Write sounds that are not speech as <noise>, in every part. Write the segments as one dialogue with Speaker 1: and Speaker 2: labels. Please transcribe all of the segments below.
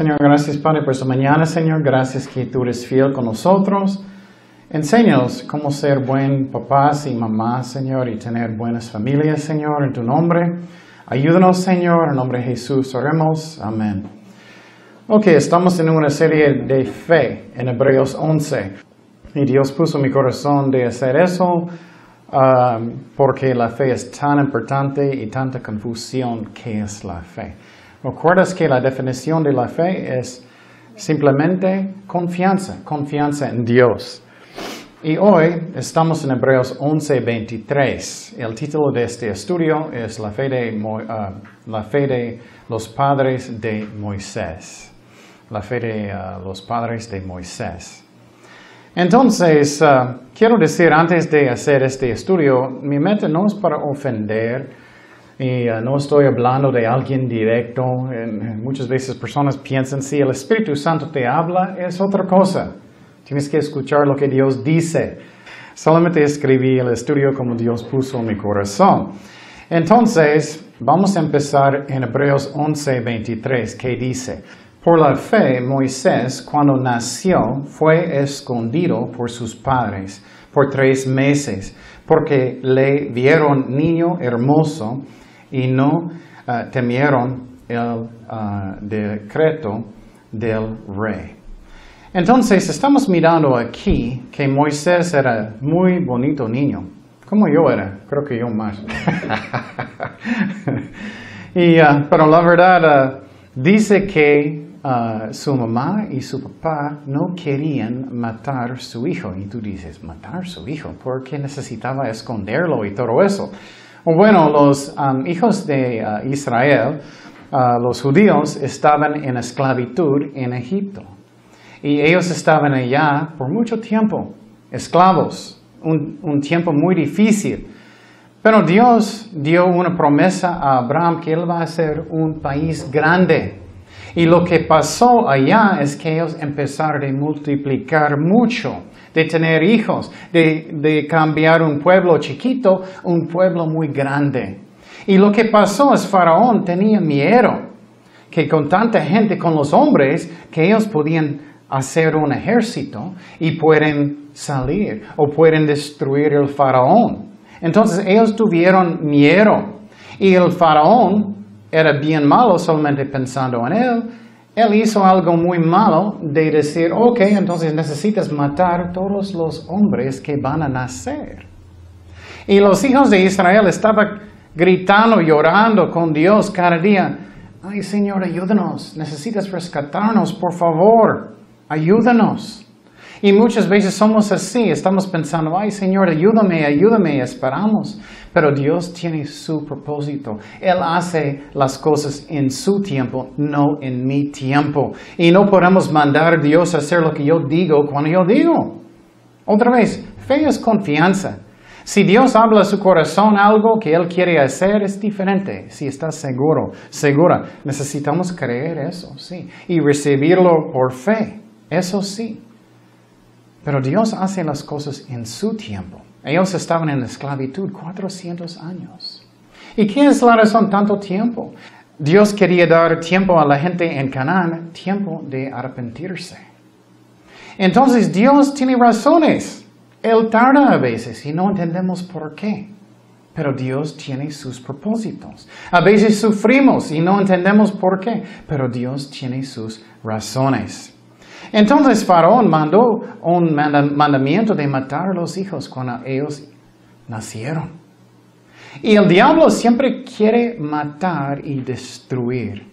Speaker 1: Señor, gracias Padre por esta mañana, Señor. Gracias que tú eres fiel con nosotros. Enséñanos cómo ser buen papás y mamás, Señor, y tener buenas familias, Señor, en tu nombre. Ayúdanos, Señor, en nombre de Jesús. Oremos. Amén. Ok, estamos en una serie de fe en Hebreos 11. Y Dios puso mi corazón de hacer eso um, porque la fe es tan importante y tanta confusión que es la fe. ¿Recuerdas que la definición de la fe es simplemente confianza, confianza en Dios? Y hoy estamos en Hebreos 11:23. El título de este estudio es la fe, de, uh, la fe de los padres de Moisés. La fe de uh, los padres de Moisés. Entonces, uh, quiero decir antes de hacer este estudio, mi meta no es para ofender y no estoy hablando de alguien directo. muchas veces personas piensan, si el Espíritu Santo te habla, es otra cosa. Tienes que escuchar lo que Dios dice. Solamente escribí el estudio como Dios puso en mi corazón. Entonces, vamos a empezar en Hebreos 11, 23, que dice, por la fe, Moisés, cuando nació, fue escondido por sus padres por tres meses, porque le vieron niño hermoso y no ah, temieron el ah, decreto del rey. Entonces, estamos mirando aquí que Moisés era muy bonito niño, como yo era, creo que yo más. <laughs> y, uh, pero la verdad, dice que su mamá y su papá no querían matar su hijo. Y tú dices, matar su hijo, ¿por qué necesitaba esconderlo y todo eso? Bueno, los um, hijos de Israel, los judíos, estaban en esclavitud en Egipto. Y ellos estaban allá por mucho tiempo, esclavos, un, tiempo muy difícil. Pero Dios dio una promesa a Abraham que él va a ser un país grande. Y lo que pasó allá es que ellos empezaron a multiplicar mucho, de tener hijos, de, de cambiar un pueblo chiquito, un pueblo muy grande. Y lo que pasó es Faraón tenía miedo que con tanta gente, con los hombres, que ellos podían hacer un ejército y pueden salir o pueden destruir el faraón. Entonces ellos tuvieron miedo y el faraón era bien malo solamente pensando en él. Él hizo algo muy malo de decir, ok, entonces necesitas matar todos los hombres que van a nacer. Y los hijos de Israel estaban gritando, llorando con Dios cada día. Ay Señor, ayúdanos, necesitas rescatarnos, por favor. Ayúdanos. Y muchas veces somos así, estamos pensando, ay Señor, ayúdame, ayúdame, esperamos. Pero Dios tiene su propósito. Él hace las cosas en su tiempo, no en mi tiempo. Y no podemos mandar a Dios a hacer lo que yo digo cuando yo digo. Otra vez, fe es confianza. Si Dios habla a su corazón algo que Él quiere hacer, es diferente. Si estás seguro, segura, necesitamos creer eso, sí, y recibirlo por fe. Eso sí. Pero Dios hace las cosas en su tiempo. Ellos estaban en esclavitud 400 años. ¿Y qué es la razón tanto tiempo? Dios quería dar tiempo a la gente en Canaán, tiempo de arrepentirse. Entonces Dios tiene razones. Él tarda a veces y no entendemos por qué. Pero Dios tiene sus propósitos. A veces sufrimos y no entendemos por qué. Pero Dios tiene sus razones. Entonces Faraón mandó un mandamiento de matar a los hijos cuando ellos nacieron. Y el diablo siempre quiere matar y destruir.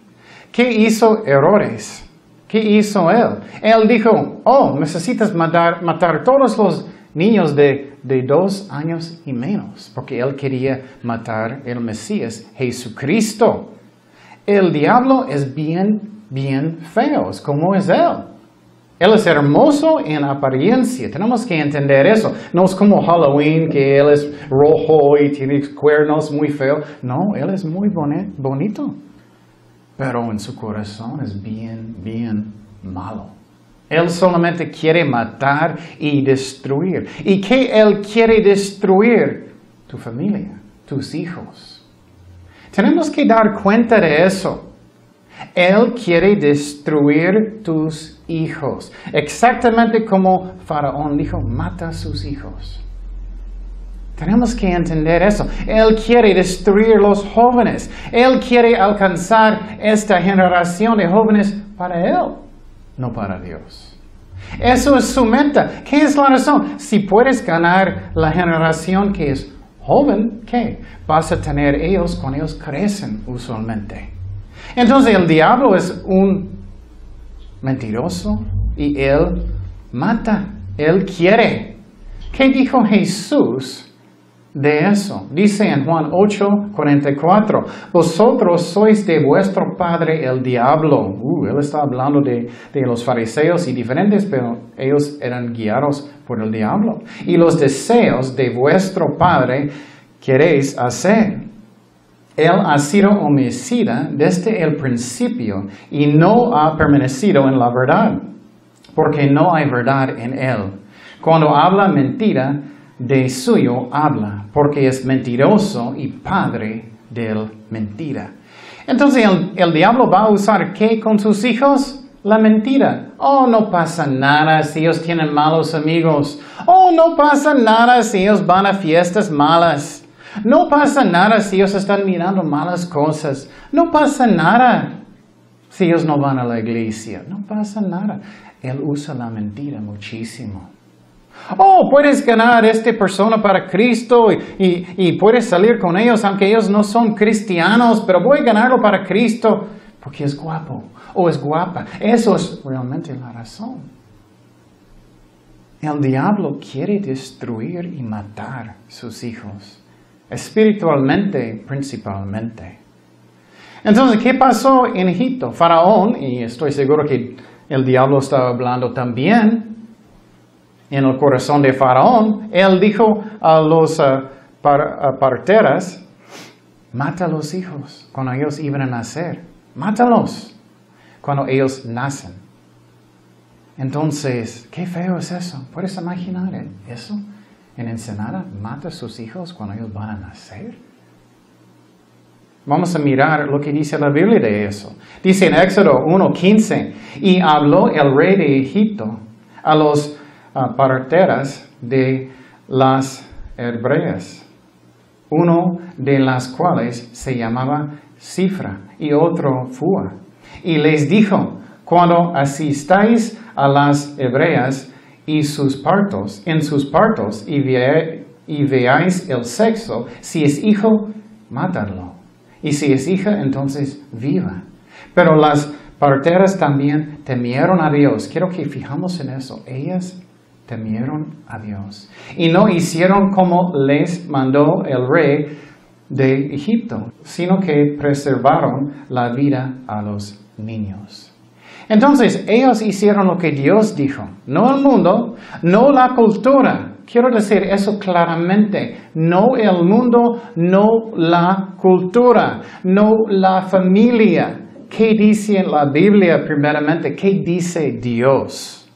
Speaker 1: ¿Qué hizo errores? ¿Qué hizo él? Él dijo, oh, necesitas matar, matar todos los niños de, de dos años y menos, porque él quería matar el Mesías, Jesucristo. El diablo es bien, bien feo, como es él. Él es hermoso en apariencia. Tenemos que entender eso. No es como Halloween, que Él es rojo y tiene cuernos muy feos. No, Él es muy bonito. Pero en su corazón es bien, bien malo. Él solamente quiere matar y destruir. ¿Y qué Él quiere destruir? Tu familia, tus hijos. Tenemos que dar cuenta de eso. Él quiere destruir tus hijos. Exactamente como Faraón dijo, mata a sus hijos. Tenemos que entender eso. Él quiere destruir los jóvenes. Él quiere alcanzar esta generación de jóvenes para Él, no para Dios. Eso es su meta. ¿Qué es la razón? Si puedes ganar la generación que es joven, ¿qué? Vas a tener ellos cuando ellos crecen usualmente. Entonces el diablo es un mentiroso y él mata, él quiere. ¿Qué dijo Jesús de eso? Dice en Juan 8, 44, vosotros sois de vuestro padre el diablo. Uh, él está hablando de, de los fariseos y diferentes, pero ellos eran guiados por el diablo. Y los deseos de vuestro padre queréis hacer. Él ha sido homicida desde el principio y no ha permanecido en la verdad, porque no hay verdad en él. Cuando habla mentira, de suyo habla, porque es mentiroso y padre del mentira. Entonces el, el, diablo va a usar qué con sus hijos? La mentira. Oh, no pasa nada si ellos tienen malos amigos. Oh, no pasa nada si ellos van a fiestas malas. No pasa nada si ellos están mirando malas cosas. No pasa nada si ellos no van a la iglesia. No pasa nada. Él usa la mentira muchísimo. Oh, puedes ganar a esta persona para Cristo y, y, puedes salir con ellos aunque ellos no son cristianos, pero voy a ganarlo para Cristo porque es guapo o es guapa. Eso es realmente la razón. El diablo quiere destruir y matar sus hijos espiritualmente principalmente. Entonces, ¿qué pasó en Egipto? Faraón, y estoy seguro que el diablo estaba hablando también en el corazón de Faraón, él dijo a los uh, parteras, mata a los hijos cuando ellos iban a nacer, mátalos cuando ellos nacen. Entonces, qué feo es eso. ¿Puedes imaginar eso? En Ensenada mata a sus hijos cuando ellos van a nacer? Vamos a mirar lo que dice la Biblia de eso. Dice en Éxodo 1.15, y habló el rey de Egipto a los uh, parteras de las hebreas, uno de las cuales se llamaba Cifra y otro Fua. Y les dijo, cuando asistáis a las hebreas, y sus partos, en sus partos, y, veáis el sexo, si es hijo, mátalo. Y si es hija, entonces viva. Pero las parteras también temieron a Dios. Quiero que fijamos en eso. Ellas temieron a Dios. Y no hicieron como les mandó el rey de Egipto, sino que preservaron la vida a los niños. Entonces, ellos hicieron lo que Dios dijo, no el mundo, no la cultura. Quiero decir eso claramente, no el mundo, no la cultura, no la familia. ¿Qué dice la Biblia primeramente? ¿Qué dice Dios?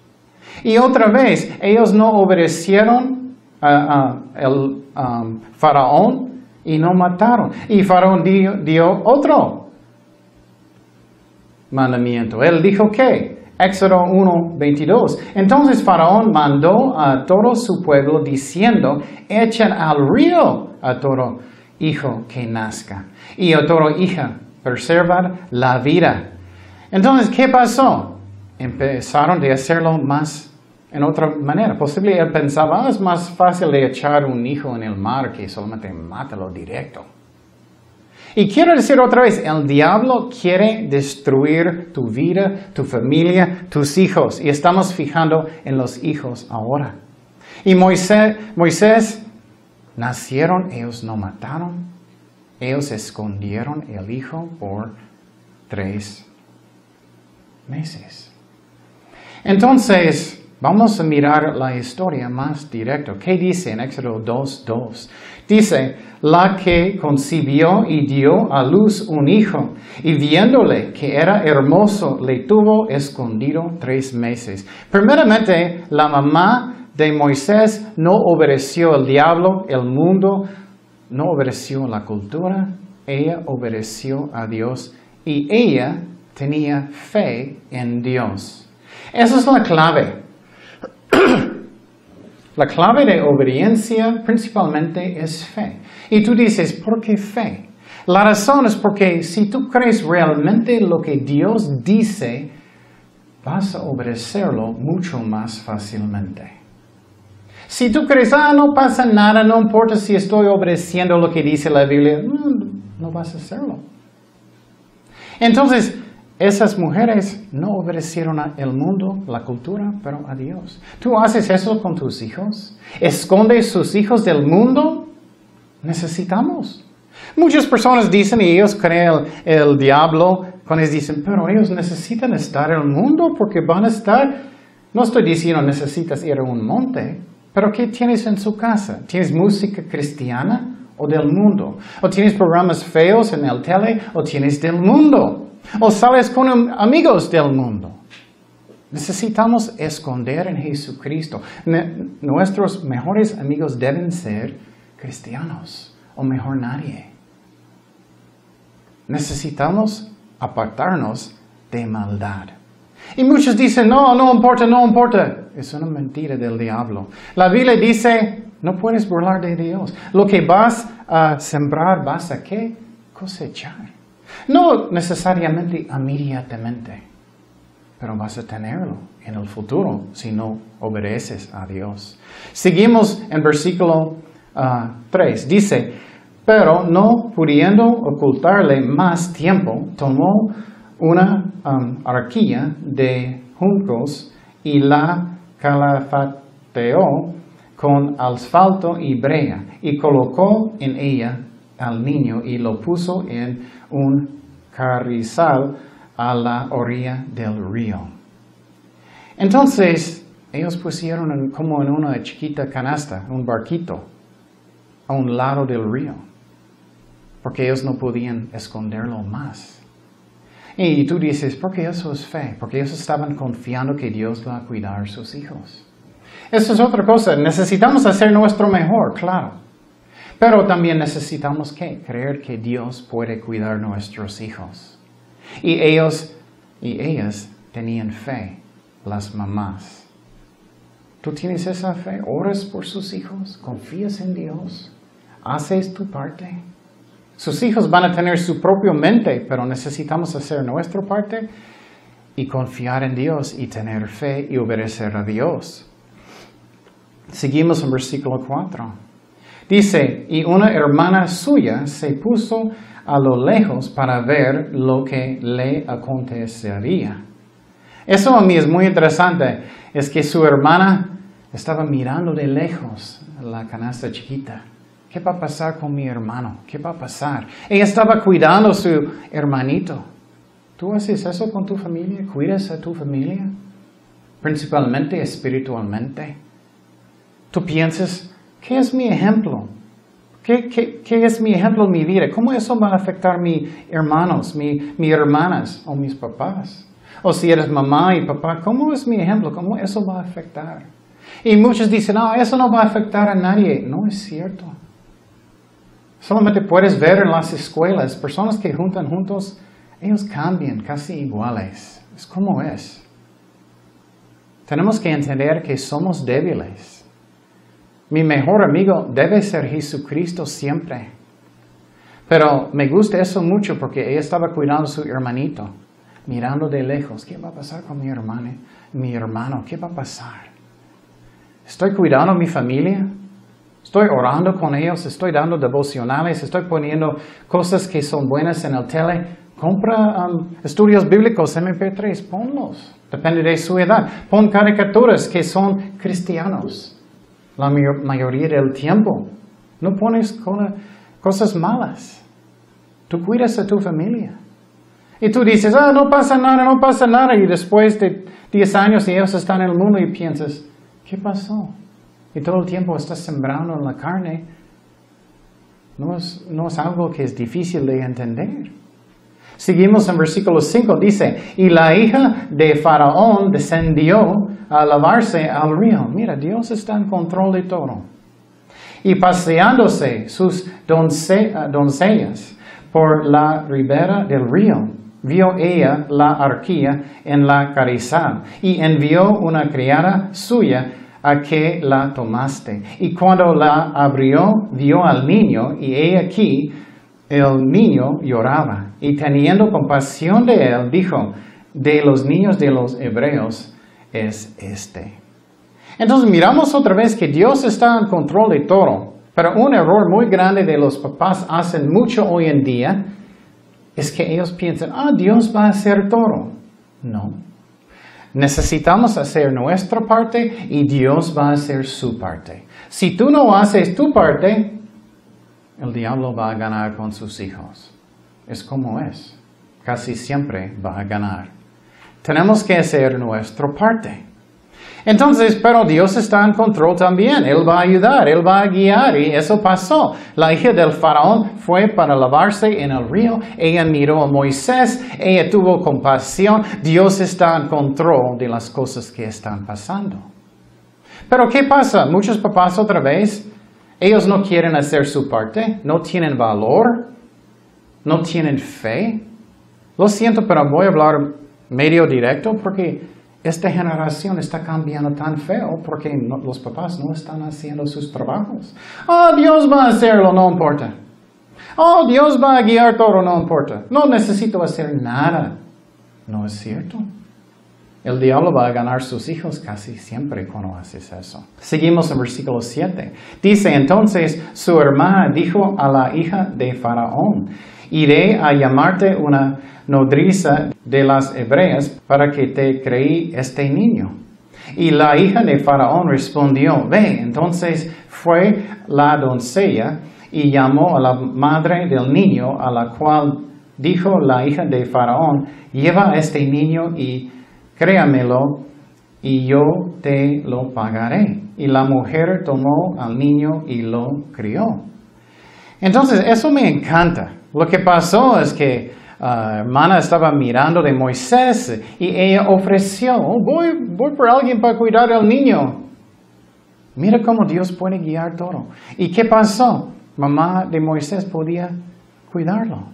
Speaker 1: Y otra vez, ellos no obedecieron al um, faraón y no mataron. Y faraón dio otro mandamiento. Él dijo que, Éxodo 1, 22. Entonces Faraón mandó a todo su pueblo diciendo, echen al río a todo hijo que nazca y a toda hija, preservar la vida. Entonces, ¿qué pasó? Empezaron a hacerlo más en otra manera. Posible él pensaba, ah, es más fácil de echar un hijo en el mar que solamente mátalo directo. Y quiero decir otra vez, el diablo quiere destruir tu vida, tu familia, tus hijos. Y estamos fijando en los hijos ahora. Y Moisés, Moisés nacieron, ellos no mataron. Ellos escondieron el hijo por tres meses. Entonces, Vamos a mirar la historia más directa. ¿Qué dice en Éxodo 2.2? Dice, la que concibió y dio a luz un hijo, y viéndole que era hermoso, le tuvo escondido tres meses. Primeramente, la mamá de Moisés no obedeció al diablo, el mundo, no obedeció la cultura, ella obedeció a Dios y ella tenía fe en Dios. Esa es la clave. La clave de obediencia principalmente es fe. Y tú dices, ¿por qué fe? La razón es porque si tú crees realmente lo que Dios dice, vas a obedecerlo mucho más fácilmente. Si tú crees, ah, no pasa nada, no importa si estoy obedeciendo lo que dice la Biblia, no, no vas a hacerlo. Entonces, esas mujeres no obedecieron al mundo, la cultura, pero a Dios. ¿Tú haces eso con tus hijos? ¿Escondes sus hijos del mundo? Necesitamos. Muchas personas dicen, y ellos creen el, diablo, cuando ellos dicen, pero ellos necesitan estar en el mundo porque van a estar, no estoy diciendo necesitas ir a un monte, pero ¿qué tienes en su casa? ¿Tienes música cristiana o del mundo? ¿O tienes programas feos en el tele o tienes del mundo? ¿O sales con amigos del mundo? Necesitamos esconder en Jesucristo. nuestros mejores amigos deben ser cristianos o mejor nadie. Necesitamos apartarnos de maldad. Y muchos dicen, no, no importa, no importa. Es una mentira del diablo. La Biblia dice, no puedes burlar de Dios. Lo que vas a sembrar, vas a qué? Cosechar. No necesariamente inmediatamente, pero vas a tenerlo en el futuro si no obedeces a Dios. Seguimos en versículo 3. Ah, dice, pero no pudiendo ocultarle más tiempo, tomó una arquilla de juncos y la calafateó con asfalto y brea y colocó en ella al niño y lo puso en un carrizal a la orilla del río. Entonces, ellos pusieron como en una chiquita canasta, un barquito, a un lado del río, porque ellos no podían esconderlo más. Y tú dices, ¿por qué eso es fe? Porque ellos estaban confiando que Dios va a cuidar a sus hijos. Eso es otra cosa. Necesitamos hacer nuestro mejor, claro. Pero también necesitamos que creer que Dios puede cuidar nuestros hijos. Y ellos y ellas tenían fe, las mamás. ¿Tú tienes esa fe? ¿Oras por sus hijos? ¿Confías en Dios? ¿Haces tu parte? Sus hijos van a tener su propia mente, pero necesitamos hacer nuestra parte y confiar en Dios y tener fe y obedecer a Dios. Seguimos en versículo 4. Dice, y una hermana suya se puso a lo lejos para ver lo que le acontecería. Eso a mí es muy interesante, es que su hermana estaba mirando de lejos la canasta chiquita. ¿Qué va a pasar con mi hermano? ¿Qué va a pasar? Ella estaba cuidando a su hermanito. ¿Tú haces eso con tu familia? ¿Cuidas a tu familia? Principalmente espiritualmente. Tú piensas, ¿qué es mi ejemplo? ¿Qué, es mi ejemplo en mi vida? ¿Cómo eso va a afectar a mis hermanos, mis hermanas o mis papás? O si eres mamá y papá, ¿cómo es mi ejemplo? ¿Cómo eso va a afectar? Y muchos dicen, no, eso no va a afectar a nadie. No es cierto. Solamente puedes ver en las escuelas, personas que juntan juntos, ellos cambian casi iguales. Es como es. Tenemos que entender que somos débiles. Mi mejor amigo debe ser Jesucristo siempre. Pero me gusta eso mucho porque ella estaba cuidando a su hermanito, mirando de lejos. ¿Qué va a pasar con mi hermano? Mi hermano, ¿qué va a pasar? ¿Estoy cuidando a mi familia? Estoy orando con ellos, estoy dando devocionales, estoy poniendo cosas que son buenas en el tele. Compra um, estudios bíblicos MP3, ponlos. Depende de su edad. Pon caricaturas que son cristianos. La mayoría del tiempo. No pones cosas malas. Tú cuidas a tu familia. Y tú dices, ah, no pasa nada, no pasa nada. Y después de 10 años ellos están en el mundo y piensas, ¿qué pasó? y todo el tiempo estás sembrando en la carne, no es, no es algo que es difícil de entender. Seguimos en versículo 5, dice, y la hija de Faraón descendió a lavarse al río. Mira, Dios está en control de todo. Y paseándose sus doncellas por la ribera del río, vio ella la arquía en la carizal y envió una criada suya a que la tomaste. Y cuando la abrió, vio al niño y he aquí, el niño lloraba. Y teniendo compasión de él, dijo, de los niños de los hebreos es este. Entonces miramos otra vez que Dios está en control de todo. Pero un error muy grande de los papás hacen mucho hoy en día es que ellos piensan, ah, Dios va a hacer todo. No. Necesitamos hacer nuestra parte y Dios va a hacer su parte. Si tú no haces tu parte, el diablo va a ganar con sus hijos. Es como es. Casi siempre va a ganar. Tenemos que hacer nuestra parte. Entonces, pero Dios está en control también. Él va a ayudar, Él va a guiar. Y eso pasó. La hija del faraón fue para lavarse en el río. Ella miró a Moisés. Ella tuvo compasión. Dios está en control de las cosas que están pasando. Pero ¿qué pasa? Muchos papás otra vez, ellos no quieren hacer su parte. No tienen valor. No tienen fe. Lo siento, pero voy a hablar medio directo porque esta generación está cambiando tan feo porque los papás no están haciendo sus trabajos. Oh, Dios va a hacerlo, no importa. Oh, Dios va a guiar todo, no importa. No necesito hacer nada. No es cierto. El diablo va a ganar sus hijos casi siempre cuando haces eso. Seguimos en versículo 7. Dice entonces, su hermana dijo a la hija de Faraón, iré a llamarte una nodriza de las hebreas para que te creí este niño. Y la hija de Faraón respondió, ve, entonces fue la doncella y llamó a la madre del niño, a la cual dijo la hija de Faraón, lleva a este niño y créamelo, y yo te lo pagaré. Y la mujer tomó al niño y lo crió. Entonces, eso me encanta. Lo que pasó es que uh, hermana estaba mirando de Moisés y ella ofreció, oh, voy, voy por alguien para cuidar al niño. Mira cómo Dios puede guiar todo. ¿Y qué pasó? Mamá de Moisés podía cuidarlo.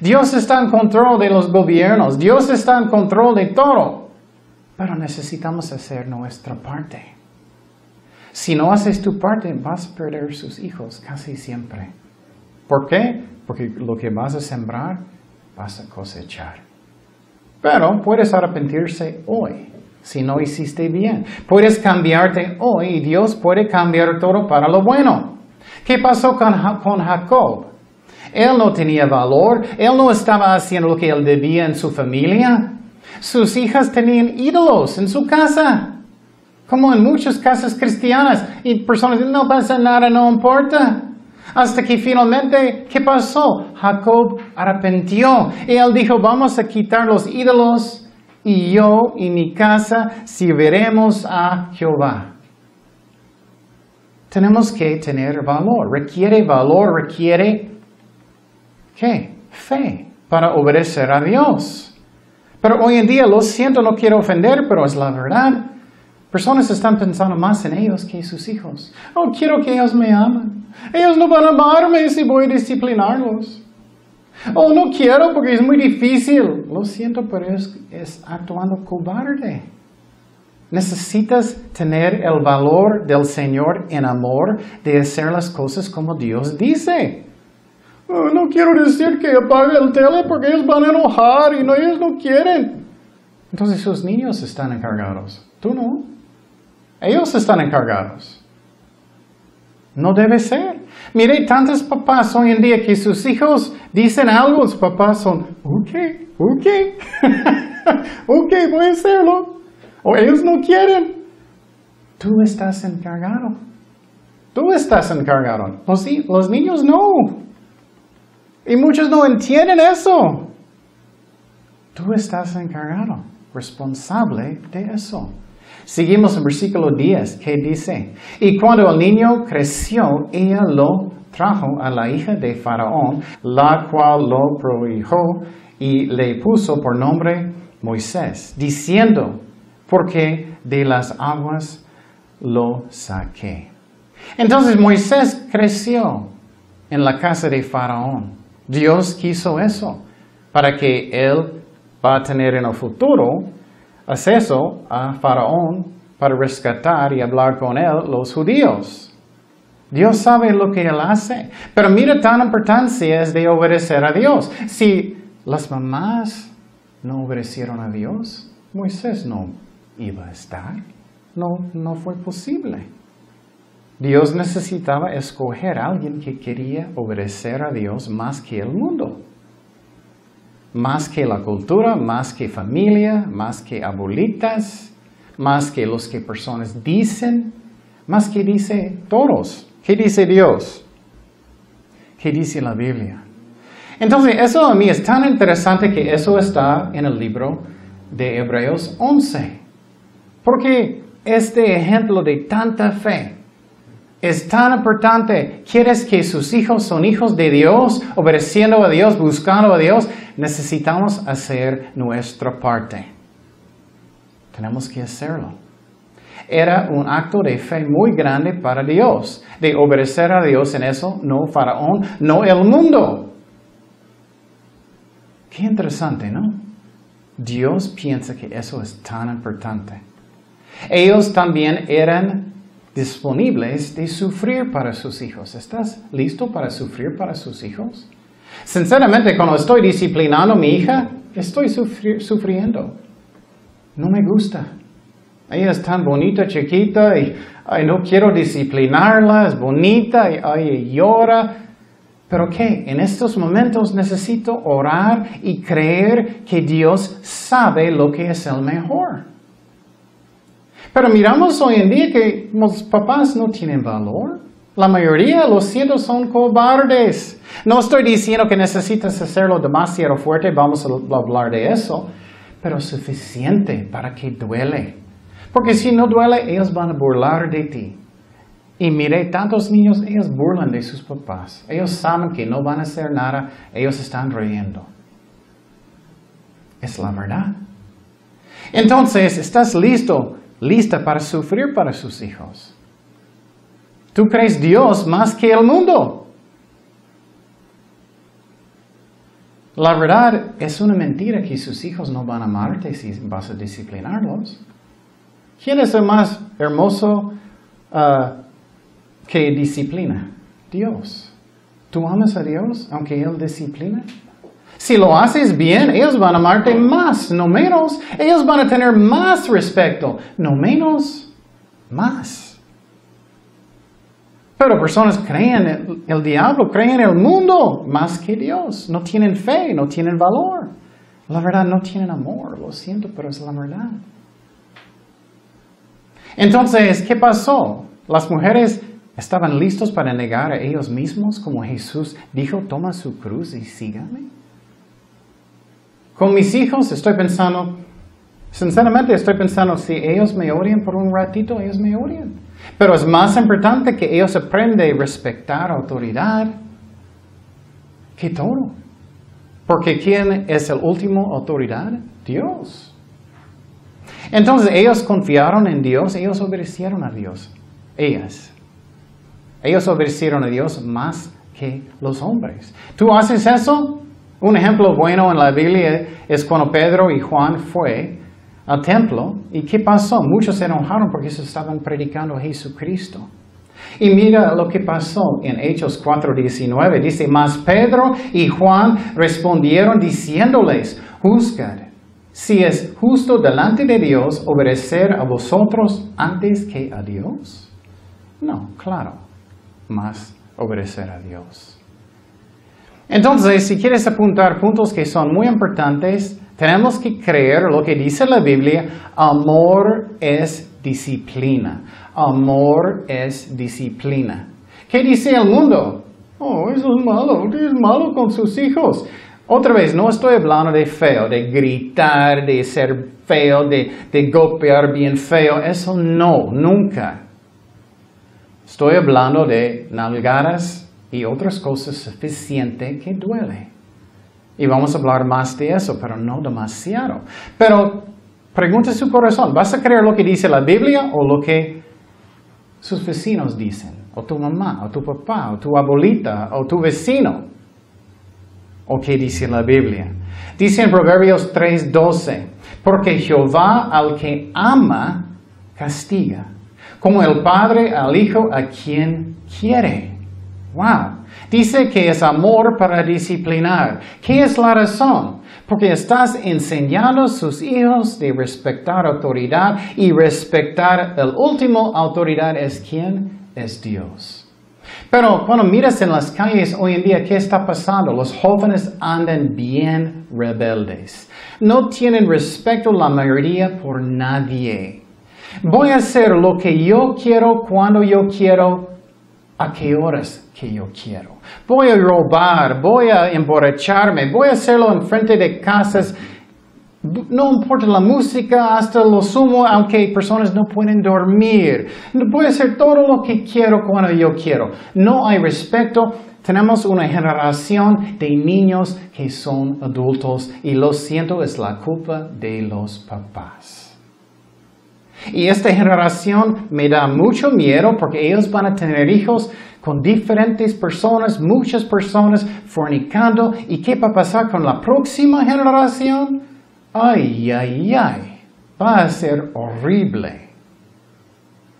Speaker 1: Dios está en control de los gobiernos, Dios está en control de todo, pero necesitamos hacer nuestra parte. Si no haces tu parte, vas a perder sus hijos casi siempre. ¿Por qué? porque lo que vas a sembrar, vas a cosechar. Pero puedes arrepentirse hoy si no hiciste bien. Puedes cambiarte hoy y Dios puede cambiar todo para lo bueno. ¿Qué pasó con, con Jacob? Él no tenía valor, él no estaba haciendo lo que él debía en su familia. Sus hijas tenían ídolos en su casa, como en muchas casas cristianas, y personas dicen, no pasa nada, no importa. Hasta que finalmente, ¿qué pasó? Jacob arrepintió él dijo, vamos a quitar los ídolos y yo y mi casa serviremos a Jehová. Tenemos que tener valor. Requiere valor, requiere, ¿qué? Fe para obedecer a Dios. Pero hoy en día, lo siento, no quiero ofender, pero es la verdad. Personas están pensando más en ellos que en sus hijos. Oh, quiero que ellos me amen. Ellos no van a amarme si voy a disciplinarlos. Oh, no quiero porque es muy difícil. Lo siento, pero es, es actuando cobarde. Necesitas tener el valor del Señor en amor de hacer las cosas como Dios dice. No quiero decir que apague el tele porque ellos van a enojar y no, ellos no quieren. Entonces sus niños están encargados. Tú no. Ellos están encargados. No debe ser. Mire, tantos papás hoy en día que sus hijos dicen algo, los papás son, ok, ok, <laughs> ok, voy a hacerlo. O ellos no quieren. Tú estás encargado. Tú estás encargado. Los, los niños no. Y muchos no entienden eso. Tú estás encargado, responsable de eso. Seguimos en versículo 10, que dice, y cuando el niño creció, ella lo trajo a la hija de Faraón, la cual lo prohijó y le puso por nombre Moisés, diciendo, porque de las aguas lo saqué. Entonces Moisés creció en la casa de Faraón. Dios quiso eso. para que él va a tener en el futuro acceso a Faraón para rescatar y hablar con él los judíos. Dios sabe lo que Él hace. Pero mira tan importancia es de obedecer a Dios. Si las mamás no obedecieron a Dios, Moisés no iba a estar. No, no fue posible. Dios necesitaba escoger a alguien que quería obedecer a Dios más que el mundo. Más que la cultura, más que familia, más que abuelitas, más que los que personas dicen, más que dice todos. ¿Qué dice Dios? ¿Qué dice la Biblia? Entonces, eso a mí es tan interesante que eso está en el libro de Hebreos 11. Porque este ejemplo de tanta fe es tan importante. ¿Quieres que sus hijos son hijos de Dios, obedeciendo a Dios, buscando a Dios? Necesitamos hacer nuestra parte. Tenemos que hacerlo era un acto de fe muy grande para Dios, de obedecer a Dios en eso, no Faraón, no el mundo. Qué interesante, ¿no? Dios piensa que eso es tan importante. Ellos también eran disponibles de sufrir para sus hijos. ¿Estás listo para sufrir para sus hijos? Sinceramente, cuando estoy disciplinando a mi hija, estoy sufriendo. No me gusta. Ella es tan bonita, chiquita, y no quiero disciplinarla, es bonita, y ay, llora. Pero ¿qué? En estos momentos necesito orar y creer que Dios sabe lo que es el mejor. Pero miramos hoy en día que los papás no tienen valor. La mayoría, los cientos son cobardes. No estoy diciendo que necesitas hacerlo demasiado fuerte, vamos a hablar de eso, pero suficiente para que duele. Porque si no duele, ellos van a burlar de ti. Y mire, tantos niños, ellos burlan de sus papás. Ellos saben que no van a hacer nada, ellos están riendo. Es la verdad. Entonces, ¿estás listo, lista para sufrir para sus hijos? ¿Tú crees Dios más que el mundo? La verdad es una mentira que sus hijos no van a amarte si vas a disciplinarlos. ¿Quién es el más hermoso uh, que disciplina? Dios. ¿Tú amas a Dios aunque Él disciplina? Si lo haces bien, ellos van a amarte más, no menos. Ellos van a tener más respeto, no menos, más. Pero personas creen el, el diablo, creen en el mundo más que Dios. No tienen fe, no tienen valor. La verdad, no tienen amor. Lo siento, pero es la verdad. Entonces, ¿qué pasó? Las mujeres estaban listos para negar a ellos mismos como Jesús dijo, toma su cruz y sígame. Con mis hijos estoy pensando, sinceramente estoy pensando, si ellos me odian por un ratito, ellos me odian. Pero es más importante que ellos aprendan a respetar autoridad que todo. Porque ¿quién es el último autoridad? Dios. Entonces ellos confiaron en Dios, ellos obedecieron a Dios. Ellas. Ellos obedecieron a Dios más que los hombres. ¿Tú haces eso? Un ejemplo bueno en la Biblia es cuando Pedro y Juan fue al templo y ¿qué pasó? Muchos se enojaron porque se estaban predicando a Jesucristo. Y mira lo que pasó en Hechos 4:19. Dice, mas Pedro y Juan respondieron diciéndoles, juzgad si es justo delante de Dios obedecer a vosotros antes que a Dios? No, claro, más obedecer a Dios. Entonces, si quieres apuntar puntos que son muy importantes, tenemos que creer lo que dice la Biblia, amor es disciplina. Amor es disciplina. ¿Qué dice el mundo? Oh, eso es malo, es malo con sus hijos. Otra vez, no estoy hablando de feo, de gritar, de ser feo, de, de golpear bien feo. Eso no, nunca. Estoy hablando de nalgadas y otras cosas suficientes que duele. Y vamos a hablar más de eso, pero no demasiado. Pero pregunta su corazón, ¿vas a creer lo que dice la Biblia o lo que sus vecinos dicen? O tu mamá, o tu papá, o tu abuelita, o tu vecino. ¿O qué dice la Biblia? Dice en Proverbios 3:12, porque Jehová al que ama, castiga, como el Padre al Hijo a quien quiere. Wow. Dice que es amor para disciplinar. ¿Qué es la razón? Porque estás enseñando a sus hijos de respetar autoridad y respetar el último autoridad es quien es Dios. Pero cuando miras en las calles hoy en día, ¿qué está pasando? Los jóvenes andan bien rebeldes. No tienen respeto la mayoría por nadie. Voy a hacer lo que yo quiero cuando yo quiero, a qué horas que yo quiero. Voy a robar, voy a emborracharme, voy a hacerlo en frente de casas no importa la música, hasta lo sumo, aunque personas no pueden dormir. Voy a hacer todo lo que quiero cuando yo quiero. No hay respeto. Tenemos una generación de niños que son adultos y lo siento, es la culpa de los papás. Y esta generación me da mucho miedo porque ellos van a tener hijos con diferentes personas, muchas personas fornicando. ¿Y qué va a pasar con la próxima generación? ay, ay, ay, va a ser horrible.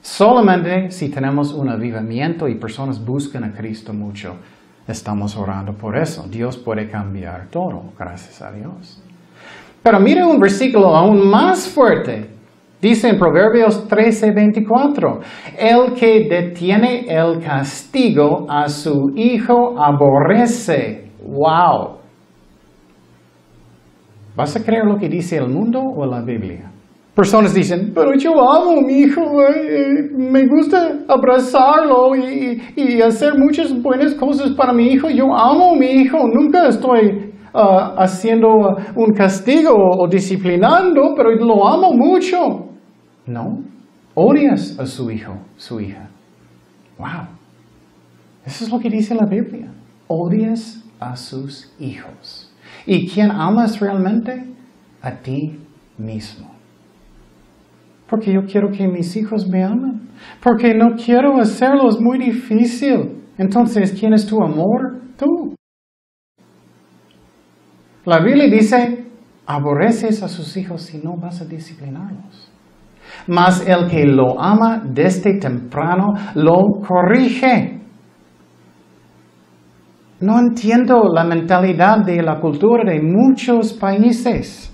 Speaker 1: Solamente si tenemos un avivamiento y personas buscan a Cristo mucho, estamos orando por eso. Dios puede cambiar todo, gracias a Dios. Pero mire un versículo aún más fuerte. Dice en Proverbios 13, 24, el que detiene el castigo a su hijo aborrece. ¡Wow! ¿Vas a creer lo que dice el mundo o la Biblia? Personas dicen, pero yo amo a mi hijo, eh, me gusta abrazarlo y, hacer muchas buenas cosas para mi hijo. Yo amo a mi hijo, nunca estoy ah, haciendo un castigo o disciplinando, pero lo amo mucho. No, odias a su hijo, su hija. Wow. Eso es lo que dice la Biblia. Odias a sus hijos. ¿Y quién amas realmente? A ti mismo. Porque yo quiero que mis hijos me amen. Porque no quiero hacerlo, es muy difícil. Entonces, ¿quién es tu amor? Tú. La Biblia dice, aborreces a sus hijos si no vas a disciplinarlos. Mas el que lo ama desde temprano lo corrige. No entiendo la mentalidad de la cultura de muchos países.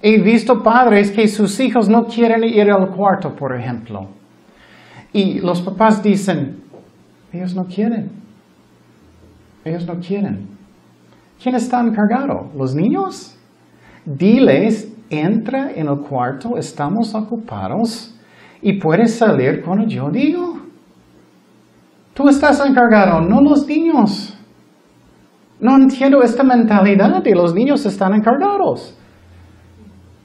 Speaker 1: He visto padres que sus hijos no quieren ir al cuarto, por ejemplo. Y los papás dicen, ellos no quieren. Ellos no quieren. ¿Quién está encargado? ¿Los niños? Diles, entra en el cuarto, estamos ocupados y puedes salir cuando yo digo. Tú estás encargado, no los niños. No entiendo esta mentalidad de los niños están encargados.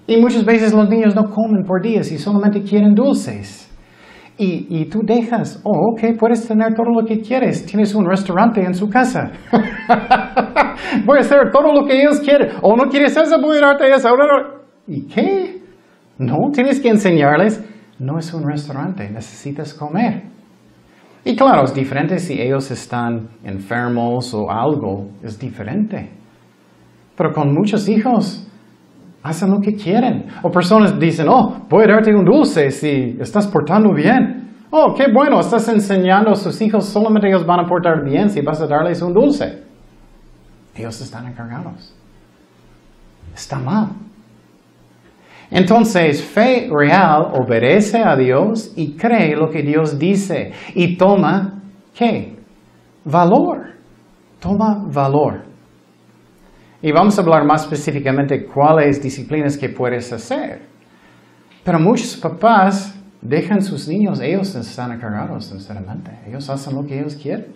Speaker 1: Y muchas veces los niños no comen por días y solamente quieren dulces. Y, y, tú dejas, oh, ok, puedes tener todo lo que quieres. Tienes un restaurante en su casa. <laughs> voy a hacer todo lo que ellos quieren. O no quieres eso, voy a. ¿Y qué? No, tienes que enseñarles, no es un restaurante, necesitas comer. Y claro, es diferente si ellos están enfermos o algo, es diferente. Pero con muchos hijos, hacen lo que quieren. O personas dicen, oh, voy a darte un dulce si estás portando bien. Oh, qué bueno, estás enseñando a sus hijos, solamente ellos van a portar bien si vas a darles un dulce. Ellos están encargados. Está mal. Entonces, fe real obedece a Dios y cree lo que Dios dice y toma, ¿qué? Valor. Toma valor. Y vamos a hablar más específicamente cuáles disciplinas que puedes hacer. Pero muchos papás dejan sus niños, ellos están encargados, sinceramente. Ellos hacen lo que ellos quieren.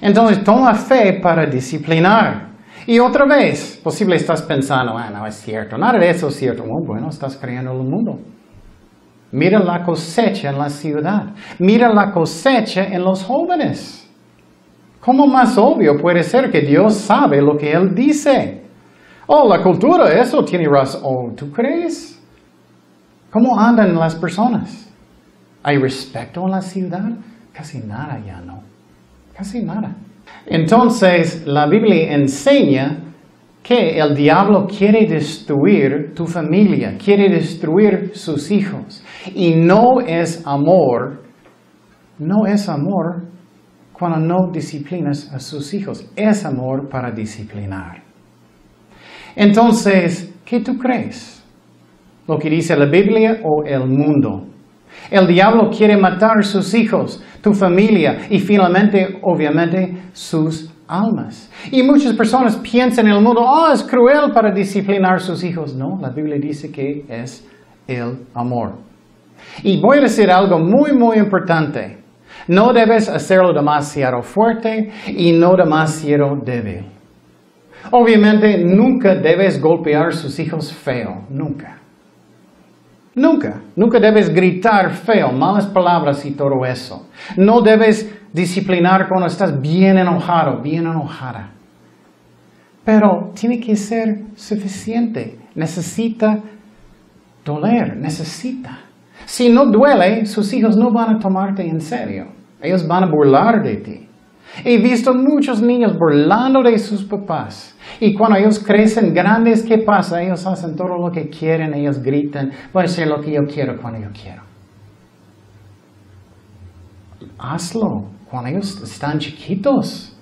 Speaker 1: Entonces, toma fe para disciplinar. Y otra vez, posible estás pensando, ah, no es cierto, nada de eso es cierto. Oh, bueno, estás creando el mundo. Mira la cosecha en la ciudad. Mira la cosecha en los jóvenes. ¿Cómo más obvio puede ser que Dios sabe lo que Él dice? Oh, la cultura, eso tiene razón. Oh, ¿tú crees? ¿Cómo andan las personas? ¿Hay respeto en la ciudad? Casi nada ya no. Casi nada. Entonces, la Biblia enseña que el diablo quiere destruir tu familia, quiere destruir sus hijos. Y no es amor, no es amor cuando no disciplinas a sus hijos, es amor para disciplinar. Entonces, ¿qué tú crees? ¿Lo que dice la Biblia o el mundo? El diablo quiere matar sus hijos, tu familia y finalmente, obviamente, sus almas. Y muchas personas piensan en el mundo, oh, es cruel para disciplinar a sus hijos. No, la Biblia dice que es el amor. Y voy a decir algo muy, muy importante. No debes hacerlo demasiado fuerte y no demasiado débil. Obviamente nunca debes golpear a sus hijos feo, nunca. Nunca, nunca debes gritar feo, malas palabras y todo eso. No debes disciplinar cuando estás bien enojado, bien enojada. Pero tiene que ser suficiente. Necesita doler, necesita. Si no duele, sus hijos no van a tomarte en serio. Ellos van a burlar de ti. He visto muchos niños burlando de sus papás. Y cuando ellos crecen grandes, ¿qué pasa? Ellos hacen todo lo que quieren, ellos gritan, voy a hacer lo que yo quiero cuando yo quiero. Hazlo cuando ellos están chiquitos.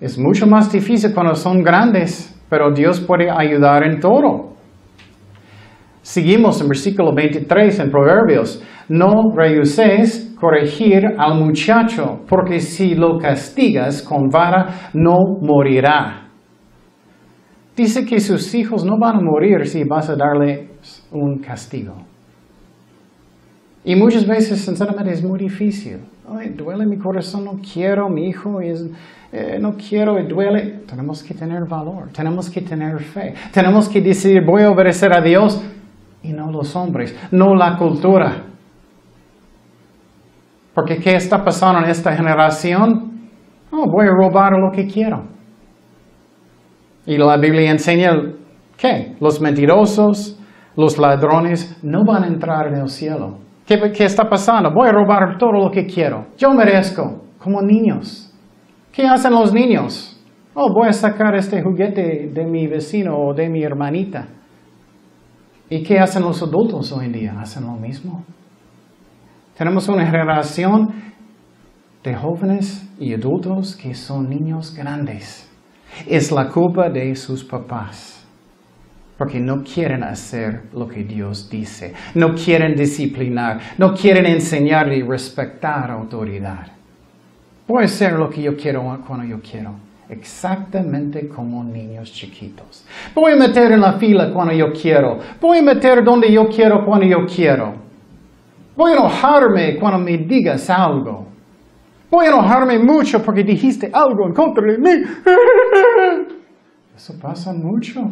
Speaker 1: Es mucho más difícil cuando son grandes, pero Dios puede ayudar en todo. Seguimos en versículo 23 en Proverbios. No rehuses corregir al muchacho, porque si lo castigas con vara, no morirá. Dice que sus hijos no van a morir si vas a darle un castigo. Y muchas veces, sinceramente, es muy difícil. Ay, duele mi corazón, no quiero, mi hijo es, eh, no quiero, duele. Tenemos que tener valor, tenemos que tener fe, tenemos que decir, voy a obedecer a Dios y no los hombres, no la cultura. Porque ¿qué está pasando en esta generación? Oh, voy a robar lo que quiero. Y la Biblia enseña que los mentirosos, los ladrones no van a entrar en el cielo. ¿Qué, ¿Qué, está pasando? Voy a robar todo lo que quiero. Yo merezco, como niños. ¿Qué hacen los niños? Oh, voy a sacar este juguete de mi vecino o de mi hermanita. ¿Y qué hacen los adultos hoy en día? Hacen lo mismo. Tenemos una generación de jóvenes y adultos que son niños grandes. Es la culpa de sus papás. Porque no quieren hacer lo que Dios dice. No quieren disciplinar. No quieren enseñar y respetar autoridad. Voy a hacer lo que yo quiero cuando yo quiero exactamente como niños chiquitos. Voy a meter en la fila cuando yo quiero. Voy a meter donde yo quiero cuando yo quiero. Voy a enojarme cuando me digas algo. Voy a enojarme mucho porque dijiste algo en contra de mí. <laughs> Eso pasa mucho.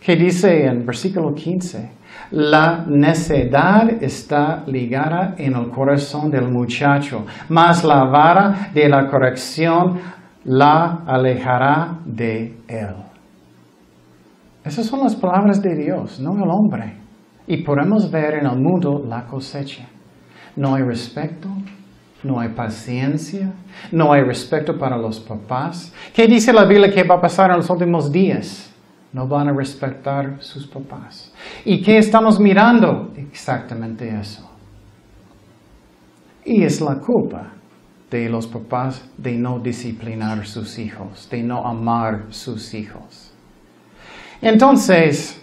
Speaker 1: ¿Qué dice en versículo 15? La necedad está ligada en el corazón del muchacho, mas la vara de la corrección la alejará de él. Esas son las palabras de Dios, no el hombre. Y podemos ver en el mundo la cosecha. No hay respeto, no hay paciencia, no hay respeto para los papás. ¿Qué dice la Biblia que va a pasar en los últimos días? No van a respetar sus papás. ¿Y qué estamos mirando? Exactamente eso. Y es la culpa de los papás de no disciplinar sus hijos, de no amar sus hijos. Entonces,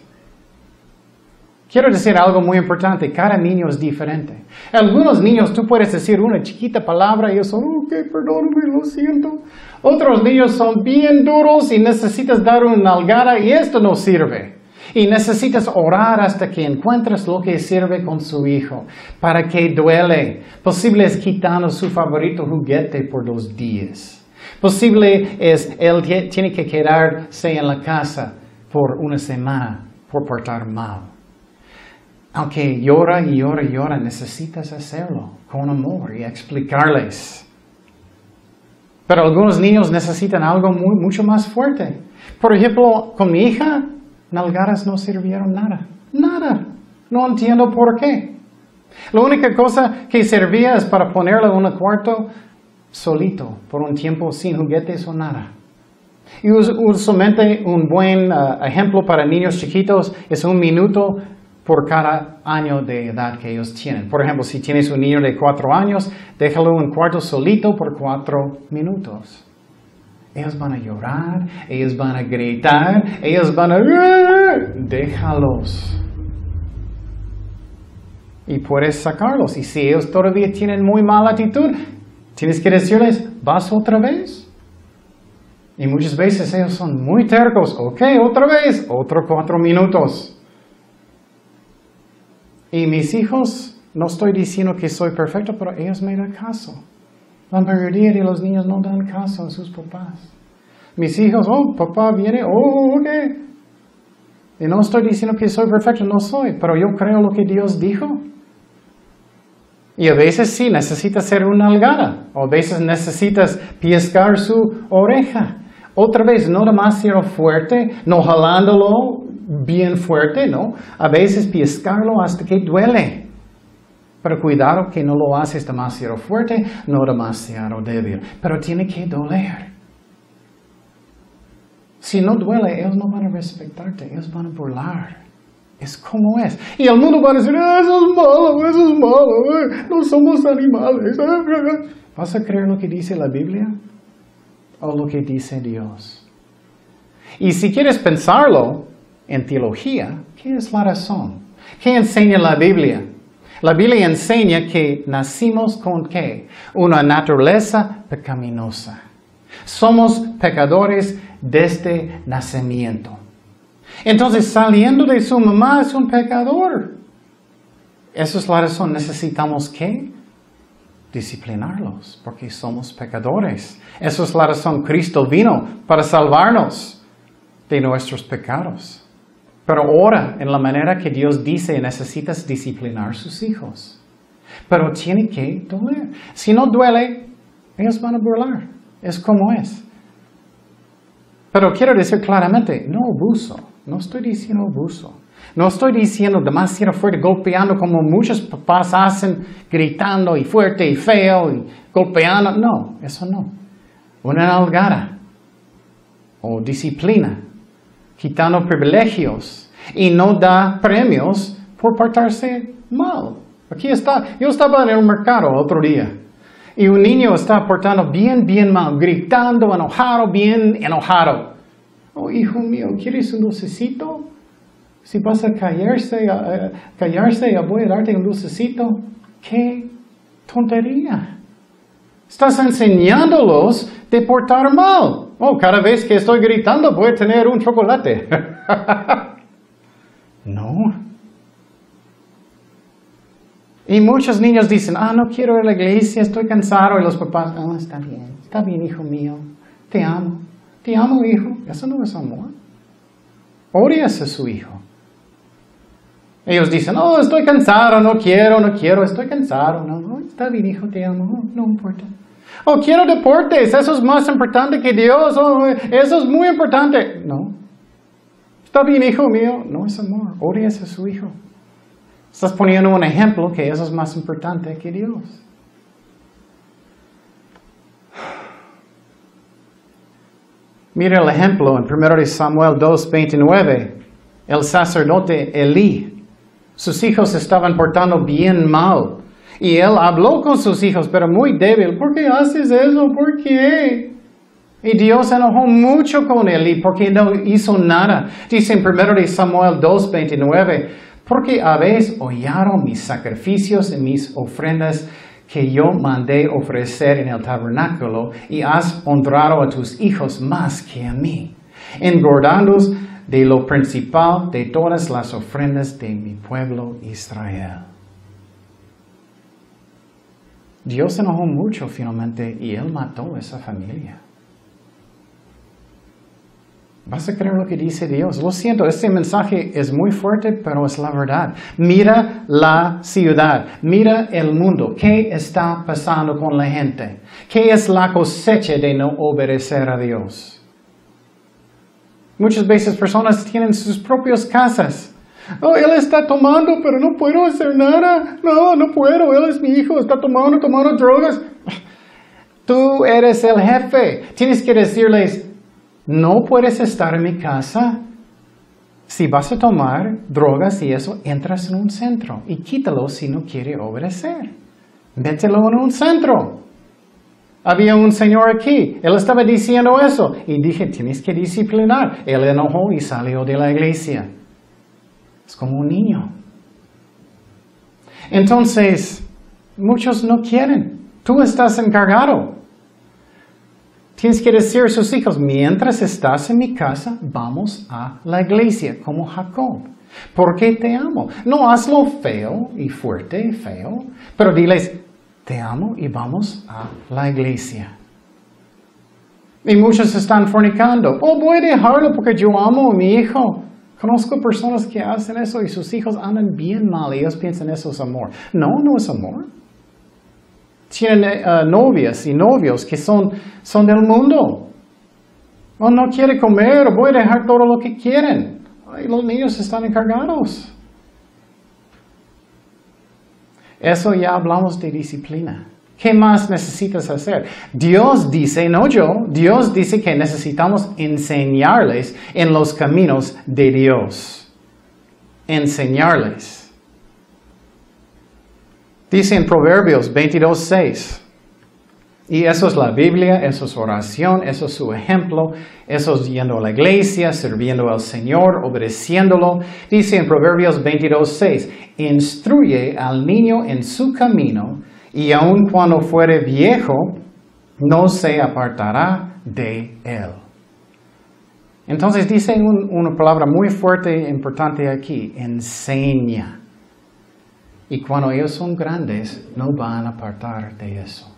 Speaker 1: quiero decir algo muy importante, cada niño es diferente. Algunos niños tú puedes decir una chiquita palabra y ellos son, ok, perdóname, lo siento. Otros niños son bien duros y necesitas dar una nalgada y esto no sirve. Y necesitas orar hasta que encuentres lo que sirve con su hijo, para que duele. Posible es quitando su favorito juguete por dos días. Posible es él tiene que quedarse en la casa por una semana por portar mal. Aunque llora y llora y llora, necesitas hacerlo con amor y explicarles. Pero algunos niños necesitan algo muy, mucho más fuerte. Por ejemplo, con mi hija, nalgadas no sirvieron nada. Nada. No entiendo por qué. La única cosa que servía es para ponerlo en un cuarto solito, por un tiempo sin juguetes o nada. Y usualmente un buen uh, ejemplo para niños chiquitos es un minuto por cada año de edad que ellos tienen. Por ejemplo, si tienes un niño de cuatro años, déjalo en cuarto solito por cuatro minutos. Ellos van a llorar, ellos van a gritar, ellos van a... Déjalos. Y puedes sacarlos. Y si ellos todavía tienen muy mala actitud, tienes que decirles, ¿vas otra vez? Y muchas veces ellos son muy tercos. Ok, otra vez, otro cuatro minutos. Y mis hijos, no estoy diciendo que soy perfecto, pero ellos me dan caso. La mayoría de los niños no dan caso a sus papás. Mis hijos, oh, papá viene, oh, ok. Y no estoy diciendo que soy perfecto, no soy, pero yo creo lo que Dios dijo. Y a veces sí necesitas ser una algara, o a veces necesitas piscar su oreja. Otra vez, no demasiado fuerte, no jalándolo bien fuerte, ¿no? A veces piscarlo hasta que duele. Pero cuidado que no lo haces demasiado fuerte, no demasiado débil. Pero tiene que doler. Si no duele, ellos no van a respetarte, ellos van a burlar. Es como es. Y el mundo va a decir, ah, eso es malo, eso es malo, eh, no somos animales. ¿Vas a creer lo que dice la Biblia? O lo que dice Dios. Y si quieres pensarlo en teología, ¿qué es la razón? ¿Qué enseña la Biblia? La Biblia enseña que nacimos con qué? Una naturaleza pecaminosa. Somos pecadores desde nacimiento. Entonces, saliendo de su mamá es un pecador. Esa es la razón. Necesitamos qué? Disciplinarlos, porque somos pecadores. Esa es la razón. Cristo vino para salvarnos de nuestros pecados. Pero ahora, en la manera que Dios dice, necesitas disciplinar sus hijos. Pero tiene que doler. Si no duele, ellos van a burlar. Es como es. Pero quiero decir claramente, no abuso. No estoy diciendo abuso. No estoy diciendo demasiado fuerte, golpeando como muchos papás hacen, gritando y fuerte y feo y golpeando. No, eso no. Una nalgada o disciplina, quitando privilegios y no da premios por portarse mal. Aquí está. Yo estaba en el mercado otro día y un niño está portando bien, bien mal, gritando, enojado, bien enojado. Oh, hijo mío, ¿quieres un dulcecito? Si vas a callarse, a, callarse y voy a darte un dulcecito, qué tontería. Estás enseñándolos de portar mal. Oh, cada vez que estoy gritando voy a tener un chocolate. <laughs> no. Y muchos niños dicen, ah, no quiero ir a la iglesia, estoy cansado. Y los papás, ah, está bien, está bien, hijo mío, te amo, te amo, hijo. Eso no es amor. Odias a su hijo. Ellos dicen, oh, estoy cansado, no quiero, no quiero, estoy cansado. No, está bien, hijo, te amo, no, importa. Oh, quiero deportes, eso es más importante que Dios, oh, eso es muy importante. No. Está bien, hijo mío, no es amor, odias a su hijo. Estás poniendo un ejemplo que eso es más importante que Dios. Mira el ejemplo en 1 Samuel 2.29. El sacerdote Elí sus hijos estaban portando bien mal. Y él habló con sus hijos, pero muy débil. ¿Por qué haces eso? ¿Por qué? Y Dios enojó mucho con él y porque no hizo nada. Dice en 1 Samuel 2.29, porque habéis hollado mis sacrificios y mis ofrendas que yo mandé ofrecer en el tabernáculo y has honrado a tus hijos más que a mí, engordándolos de lo principal de todas las ofrendas de mi pueblo Israel. Dios se enojó mucho finalmente y Él mató a esa familia. ¿Vas a creer lo que dice Dios? Lo siento, este mensaje es muy fuerte, pero es la verdad. Mira la ciudad, mira el mundo. ¿Qué está pasando con la gente? ¿Qué es la cosecha de no obedecer a Dios? Muchas veces personas tienen sus propias casas, Oh, él está tomando, pero no puedo hacer nada. No, no puedo. Él es mi hijo, está tomando, tomando drogas. <laughs> Tú eres el jefe. Tienes que decirles, no puedes estar en mi casa. Si vas a tomar drogas y eso, entras en un centro y quítalo si no quiere obedecer. Mételo en un centro. Había un señor aquí, él estaba diciendo eso y dije, tienes que disciplinar. Él enojó y salió de la iglesia. Es como un niño. Entonces, muchos no quieren. Tú estás encargado. Tienes que decir a sus hijos, mientras estás en mi casa, vamos a la iglesia, como Jacob. Porque te amo. No hazlo feo y fuerte feo, pero diles, te amo y vamos a la iglesia. Y muchos están fornicando. Oh, voy a dejarlo porque yo amo a mi hijo. Conozco personas que hacen eso y sus hijos andan bien mal y ellos piensan eso es amor. No, no es amor. Tienen eh, novias y novios que son, son del mundo. Oh, no quiere comer, voy a dejar todo lo que quieren. Los niños están encargados. Eso ya hablamos de disciplina. ¿Qué más necesitas hacer? Dios dice, no yo, Dios dice que necesitamos enseñarles en los caminos de Dios. Enseñarles. Dice en Proverbios 22.6, y eso es la Biblia, eso es oración, eso es su ejemplo, eso es yendo a la iglesia, sirviendo al Señor, obedeciéndolo. Dice en Proverbios 22.6, instruye al niño en su camino y aun cuando fuere viejo, no se apartará de él. Entonces dice una palabra muy fuerte e importante aquí, enseña. Y cuando ellos son grandes, no van a apartar de eso.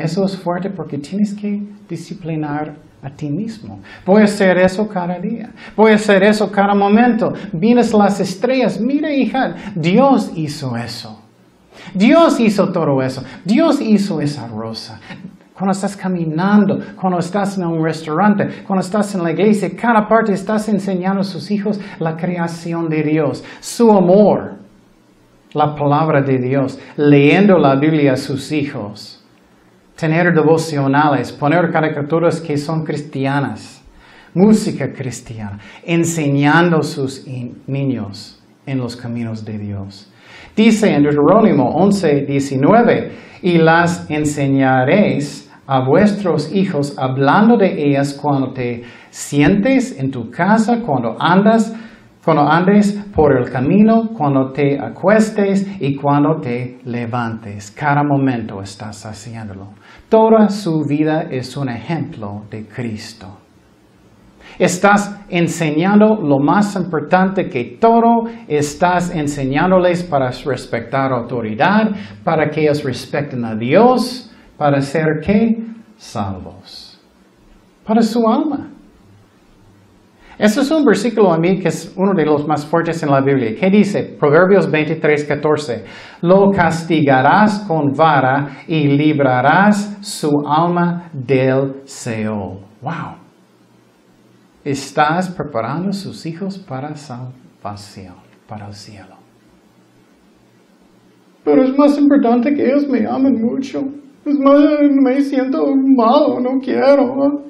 Speaker 1: Eso es fuerte porque tienes que disciplinar a ti mismo. Voy a hacer eso cada día. Voy a hacer eso cada momento. Vienes las estrellas. Mira, hija, Dios hizo eso. Dios hizo todo eso. Dios hizo esa rosa. Cuando estás caminando, cuando estás en un restaurante, cuando estás en la iglesia, cada parte estás enseñando a sus hijos la creación de Dios, su amor, la palabra de Dios, leyendo la Biblia a sus hijos tener devocionales, poner caricaturas que son cristianas, música cristiana, enseñando a sus niños en los caminos de Dios. Dice en Deuterónimo 11, 19, y las enseñaréis a vuestros hijos hablando de ellas cuando te sientes en tu casa, cuando andas cuando andes por el camino, cuando te acuestes y cuando te levantes. Cada momento estás haciéndolo. Toda su vida es un ejemplo de Cristo. Estás enseñando lo más importante que todo, estás enseñándoles para respetar autoridad, para que ellos respeten a Dios, para ser qué? Salvos. Para su alma. Este es un versículo a mí que es uno de los más fuertes en la Biblia. ¿Qué dice? Proverbios 23, 14. Lo castigarás con vara y librarás su alma del Seol. Wow. Estás preparando a sus hijos para salvación, para el cielo. Pero es más importante que ellos me amen mucho. Es más, me siento malo, no quiero.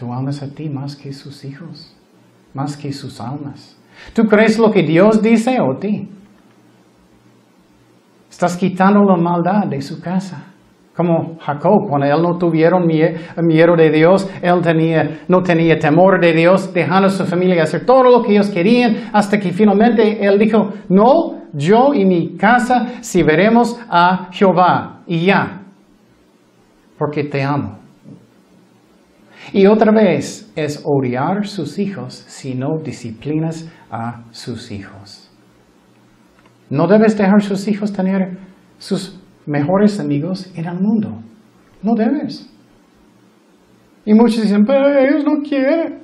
Speaker 1: Tú amas a ti más que sus hijos, más que sus almas. ¿Tú crees lo que Dios dice o ti? Estás quitando la maldad de su casa. Como Jacob, cuando él no tuvieron miedo de Dios, él tenía, no tenía temor de Dios, dejando a su familia hacer todo lo que ellos querían, hasta que finalmente él dijo, no, yo y mi casa si veremos a Jehová, y ya, porque te amo. Y otra vez es odiar sus hijos si no disciplinas a sus hijos. No debes dejar sus hijos tener sus mejores amigos en el mundo. No debes. Y muchos dicen, pero ellos no quieren.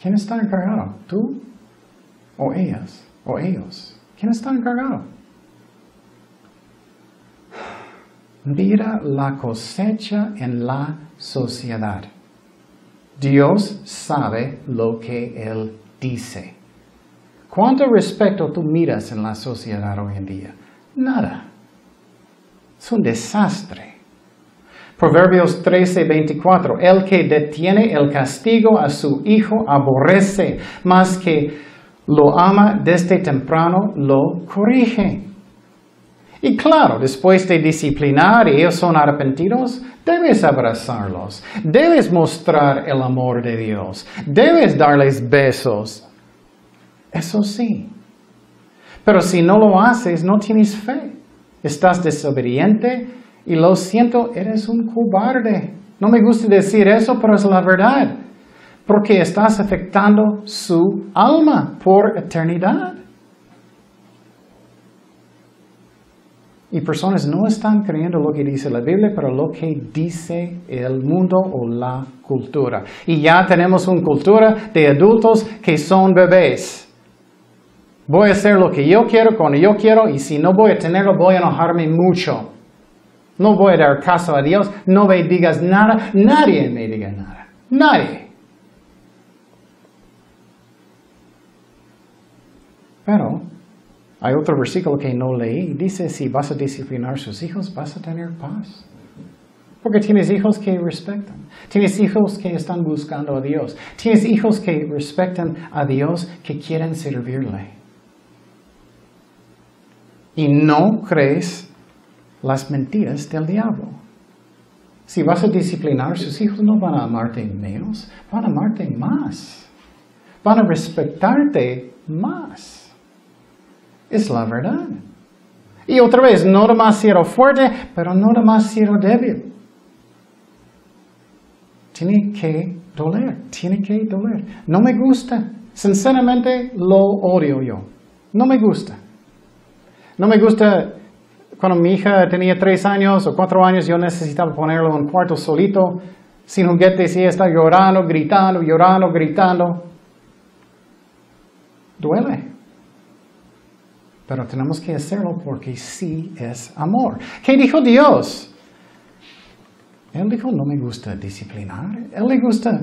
Speaker 1: ¿Quién está encargado? ¿Tú? ¿O ellas? ¿O ellos? ¿Quién está encargado? Mira la cosecha en la sociedad. Dios sabe lo que Él dice. ¿Cuánto respeto tú miras en la sociedad hoy en día? Nada. Es un desastre. Proverbios 13, 24. El que detiene el castigo a su hijo aborrece, más que lo ama desde temprano, lo corrige. Y claro, después de disciplinar y ellos son arrepentidos, debes abrazarlos, debes mostrar el amor de Dios, debes darles besos. Eso sí. Pero si no lo haces, no tienes fe. Estás desobediente y lo siento, eres un cobarde. No me gusta decir eso, pero es la verdad. Porque estás afectando su alma por eternidad. Y personas no están creyendo lo que dice la Biblia, pero lo que dice el mundo o la cultura. Y ya tenemos una cultura de adultos que son bebés. Voy a hacer lo que yo quiero cuando yo quiero y si no voy a tenerlo voy a enojarme mucho. No voy a dar caso a Dios, no me digas nada, nadie me diga nada. Nadie. Pero hay otro versículo que no leí. Dice, si vas a disciplinar a sus hijos, vas a tener paz. Porque tienes hijos que respetan. Tienes hijos que están buscando a Dios. Tienes hijos que respetan a Dios, que quieren servirle. Y no crees las mentiras del diablo. Si vas a disciplinar a sus hijos, no van a amarte menos, van a amarte más. Van a respetarte más. Es la verdad. Y otra vez, no demasiado fuerte, pero no demasiado débil. Tiene que doler, tiene que doler. No me gusta. Sinceramente lo odio yo. No me gusta. No me gusta cuando mi hija tenía tres años o cuatro años, yo necesitaba ponerlo en un cuarto solito, sin juguetes, y está llorando, gritando, llorando, gritando. Duele. Pero tenemos que hacerlo porque sí es amor. ¿Qué dijo Dios? Él dijo, no me gusta disciplinar. Él le gusta,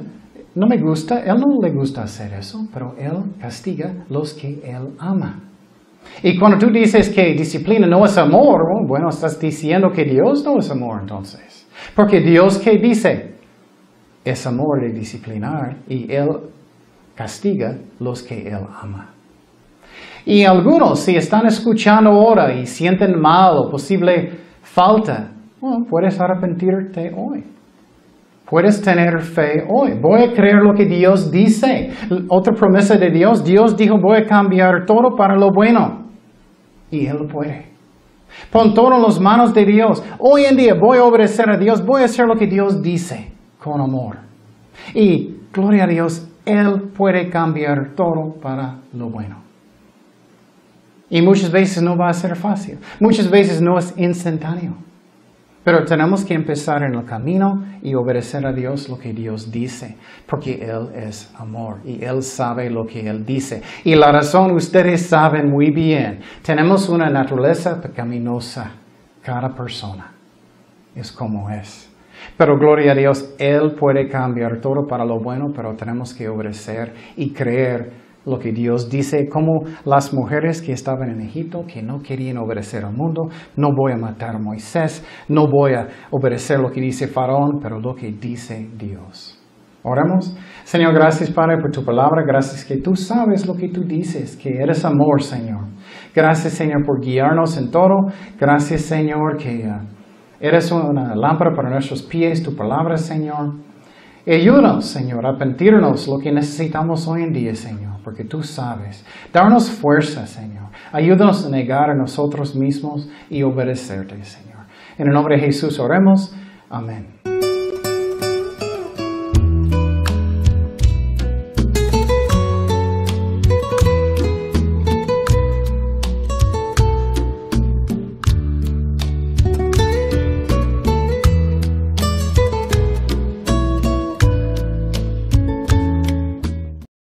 Speaker 1: no me gusta, él no le gusta hacer eso, pero él castiga los que él ama. Y cuando tú dices que disciplina no es amor, oh, bueno, estás diciendo que Dios no es amor entonces. Porque Dios que dice, es amor de disciplinar y Él castiga los que Él ama. Y algunos, si están escuchando ahora y sienten mal o posible falta, puedes arrepentirte hoy. Puedes tener fe hoy. Voy a creer lo que Dios dice. Otra promesa de Dios, Dios dijo, voy a cambiar todo para lo bueno. Y Él puede. Pon todo en las manos de Dios. Hoy en día voy a obedecer a Dios, voy a hacer lo que Dios dice con amor. Y gloria a Dios, Él puede cambiar todo para lo bueno. Y muchas veces no va a ser fácil. Muchas veces no es instantáneo. Pero tenemos que empezar en el camino y obedecer a Dios lo que Dios dice, porque Él es amor y Él sabe lo que Él dice. Y la razón ustedes saben muy bien, tenemos una naturaleza pecaminosa, cada persona es como es. Pero gloria a Dios, Él puede cambiar todo para lo bueno, pero tenemos que obedecer y creer lo que Dios dice, como las mujeres que estaban en Egipto, que no querían obedecer al mundo, no voy a matar a Moisés, no voy a obedecer lo que dice Faraón, pero lo que dice Dios. Oramos. Señor, gracias Padre por tu palabra, gracias que tú sabes lo que tú dices, que eres amor, Señor. Gracias Señor por guiarnos en todo. Gracias Señor que uh, eres una lámpara para nuestros pies, tu palabra, Señor. Ayúdanos, Señor, a arrepentirnos lo que necesitamos hoy en día, Señor porque tú sabes. Darnos fuerza, Señor. Ayúdanos a negar a nosotros mismos y obedecerte, Señor. En el nombre de Jesús oremos. Amén.